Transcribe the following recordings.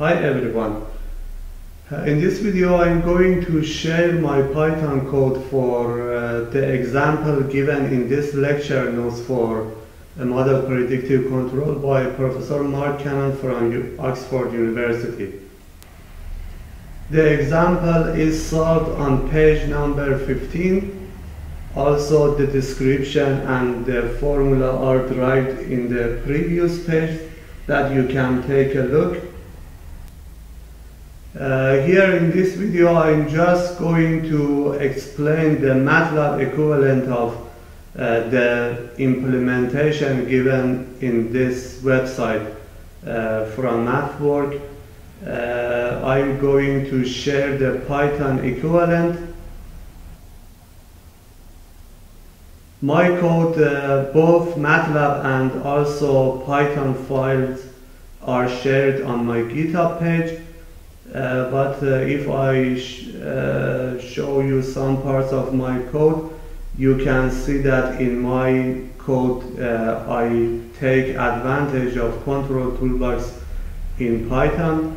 Hi everyone. Uh, in this video I'm going to share my Python code for uh, the example given in this lecture notes for a model predictive control by Professor Mark Cannon from U Oxford University. The example is solved on page number 15. Also the description and the formula are derived in the previous page that you can take a look. Uh, here in this video I'm just going to explain the MATLAB equivalent of uh, the implementation given in this website uh, from MathWork. Uh, I'm going to share the Python equivalent. My code, uh, both MATLAB and also Python files are shared on my GitHub page. Uh, but uh, if I sh uh, show you some parts of my code, you can see that in my code I take advantage of control toolbox in Python.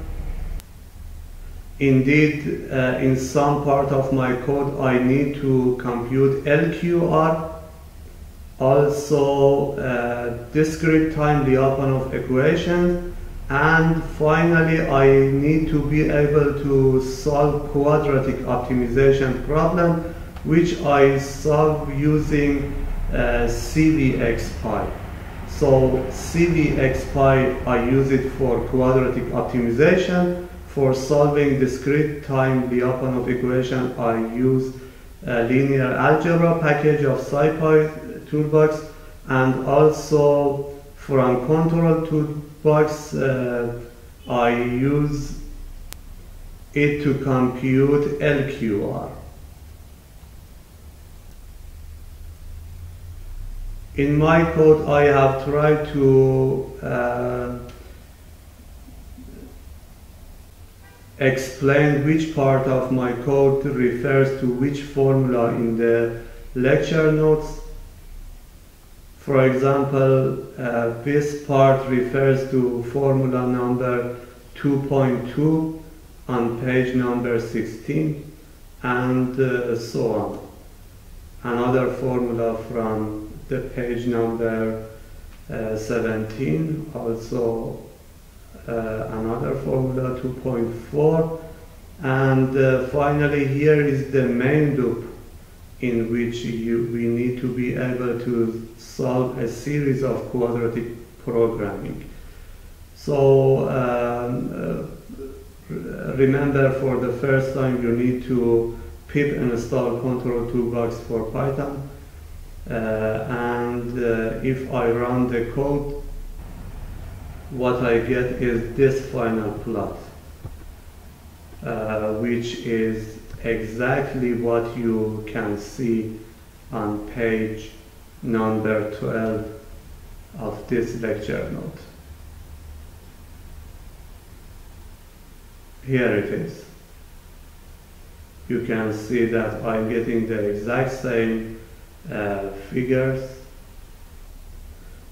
Indeed, uh, in some part of my code, I need to compute LQR, also uh, discrete time Lyapunov equation, and finally, I need to be able to solve quadratic optimization problem, which I solve using uh, CVXPy. So CVXPy, I use it for quadratic optimization. For solving discrete time Lyapunov equation, I use a linear algebra package of SciPy toolbox and also from control toolbox, uh, I use it to compute LQR. In my code, I have tried to uh, explain which part of my code refers to which formula in the lecture notes for example, uh, this part refers to formula number 2.2 on page number 16 and uh, so on. Another formula from the page number uh, 17, also uh, another formula 2.4 and uh, finally here is the main loop in which you, we need to be able to solve a series of quadratic programming. So um, uh, remember for the first time you need to pip install control toolbox for Python. Uh, and uh, if I run the code, what I get is this final plot, uh, which is exactly what you can see on page number 12 of this lecture note. Here it is. You can see that I'm getting the exact same uh, figures.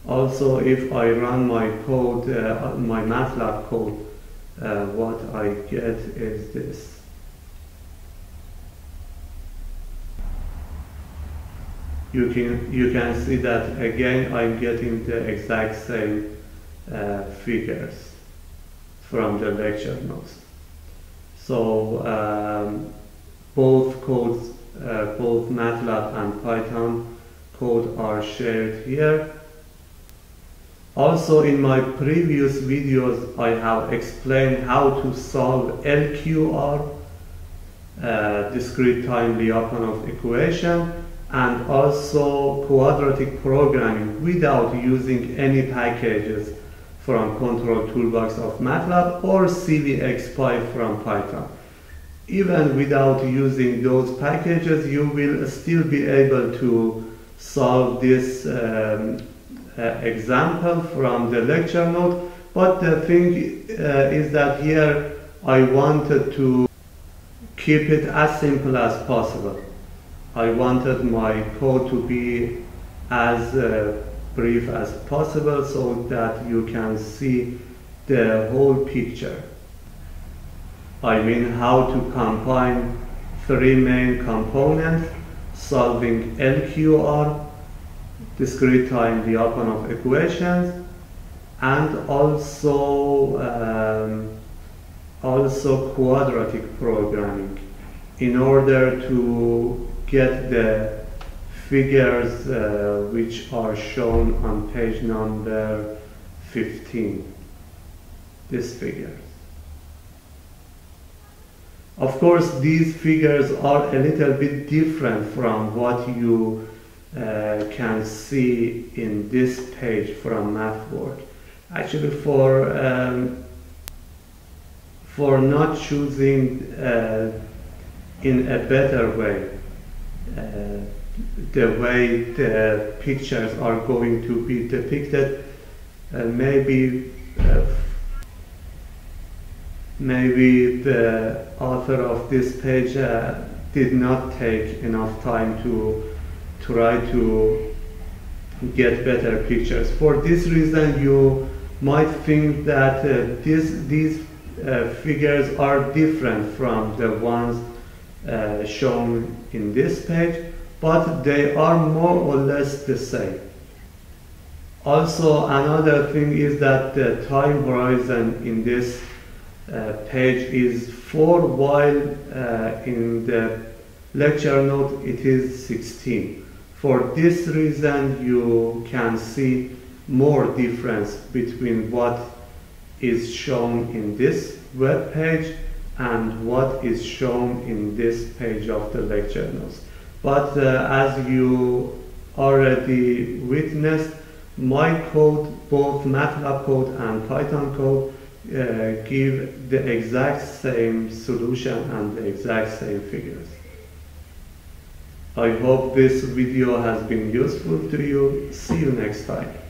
Also, if I run my code, uh, my MATLAB code, uh, what I get is this. You can you can see that again I'm getting the exact same uh, figures from the lecture notes. So um, both codes, uh, both MATLAB and Python code are shared here. Also in my previous videos I have explained how to solve LQR, uh, discrete time Lyapunov equation and also quadratic programming without using any packages from control toolbox of MATLAB or CVXPy from Python. Even without using those packages, you will still be able to solve this um, uh, example from the lecture note. But the thing uh, is that here I wanted to keep it as simple as possible. I wanted my code to be as uh, brief as possible so that you can see the whole picture. I mean how to combine three main components, solving LQR, discrete time Lyapunov equations, and also um, also quadratic programming in order to get the figures uh, which are shown on page number 15 these figures of course these figures are a little bit different from what you uh, can see in this page from MathWork actually for um, for not choosing uh, in a better way the way the pictures are going to be depicted uh, maybe uh, maybe the author of this page uh, did not take enough time to try to get better pictures. For this reason you might think that uh, this, these uh, figures are different from the ones uh, shown in this page, but they are more or less the same. Also, another thing is that the time horizon in this uh, page is 4 while uh, in the lecture note it is 16. For this reason you can see more difference between what is shown in this web page and what is shown in this page of the lecture notes. But uh, as you already witnessed, my code, both MATLAB code and Python code, uh, give the exact same solution and the exact same figures. I hope this video has been useful to you. See you next time.